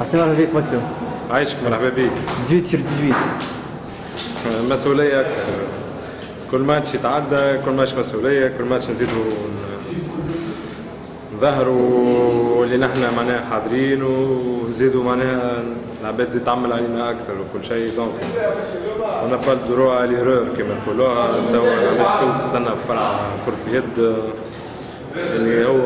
السلام عليكم مكرم عايشك مرحبا بك 18 sur 18 مسؤولية. أكثر كل ماتش يتعدى كل ماتش مسؤولية كل ماتش نزيدوا نظهروا اللي نحن معناها حاضرين ونزيدوا معناها العباد تزيد تعمل علينا أكثر وكل شيء. donc on a pas droit à l'erreur كما نقولوها توا العباد الكل تستنى في فرع كرة اليد اللي هو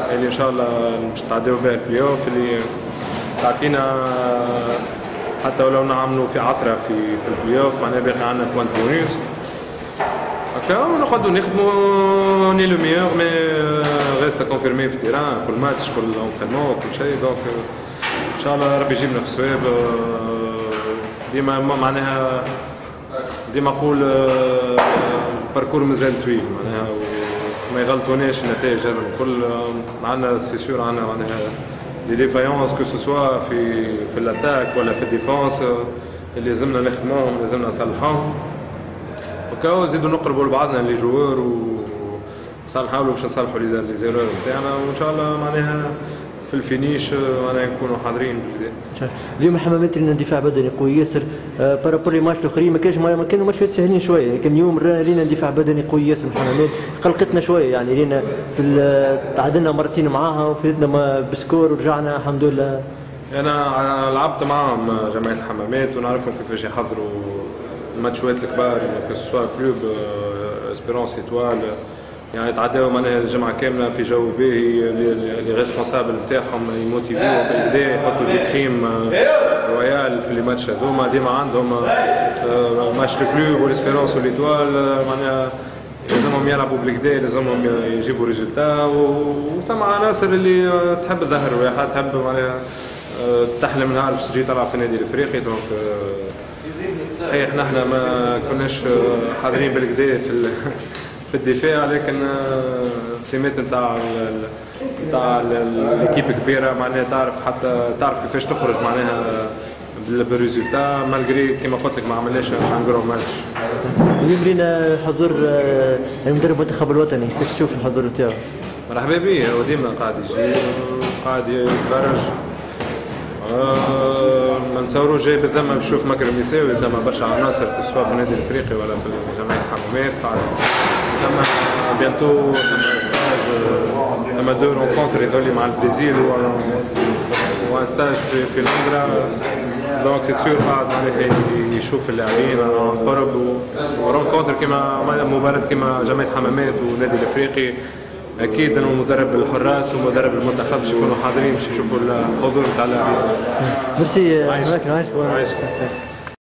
اللي إن شاء الله باش نتعداو بها البلاي اوف اللي تعطينا حتى ولو نعملوا في عثرة في في البلاي اوف معناها باقي عندنا point bonus هكا ونقعدوا نخدموا on est le meilleur mais reste à confirmer في terrain كل ماتش كل entraînement كل شيء. donc إن شاء الله ربي يجيبنا في الصواب ديما معناها ديما نقول ال parcours مازال طويل معناها. ما يغلطوناش النتائج هذا الكل. عندنا c'est sûr عندنا معناها des défaillances que ce soit في في l'attaque ولا في ال défense اللي لازمنا نخدموهم لازمنا نصلحوهم. وكاو نزيدوا نقربوا لبعضنا les joueurs و نحاولوا باش نصلحوا les erreurs نتاعنا وإن شاء الله معناها في ال finish معناها نكونوا حاضرين. اليوم الحمامات لنا دفاع بدني قوي ياسر. par rapport les matchs الأخرين ما كانش ما كانوا ماتشات ساهلين شوية. لكن اليوم لينا دفاع بدني قوي ياسر الحمامات قلقتنا شوية يعني لينا في تعادلنا مرتين معاها وفزنا ب score ورجعنا الحمد لله. أنا لعبت معاهم جمعيه الحمامات ونعرفهم كيفاش يحضروا الماتشات الكبار que ce soit Club Espérance Étoile يعني تعداو معناها الجمعة كاملة في جو باهي les responsables نتاعهم يموتيفيو بالكدا يحطوا des primes رويال في les matchs هذوما. ديما عندهم match ال Club وال Espérance وال Étoile معناها لازمهم يلعبوا بالكدا لازمهم يجيبوا résultat وثم عناصر اللي تحب تظهر رواحها تحب معناها تحلم نهار باش تجي تلعب في النادي الإفريقي. donc صحيح نحن ما كناش حاضرين بالكدا في في الدفاع لكن السمات نتاع نتاع l'équipe كبيرة معناها تعرف حتى تعرف كيفاش تخرج معناها بال résultat malgré كما قلت لك ما عملناش un gros match. اليوم لينا حضور المدرب المنتخب الوطني كيف تشوف الحضور نتاعو؟ مرحبا به هو ديما قاعد يجي قاعد يتفرج. ما نتصوروا جاي بالذمة بشوف مكرم يساوي ثم برشا عناصر سواء في النادي الإفريقي ولا في جمعية الحمامات قاعد ثم bientôt ثم stage ثم deux rencontres يظهر مع البرازيل و un stage في في لندرا donc c'est sûr قاعد معناها يشوف اللاعبين عن قرب و rencontre كما مباراة كما جمعية حمامات والنادي الإفريقي. أكيد إنه مدرب الحراس ومدرب المنتخب باش يكونوا حاضرين باش يشوفوا الحضور تاع اللاعبين ميرسي معك معك